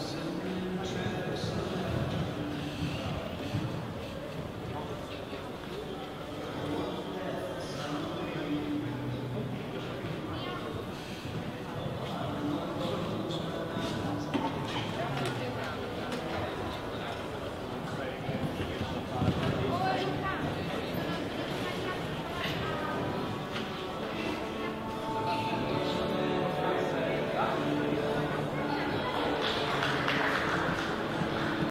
Thompson.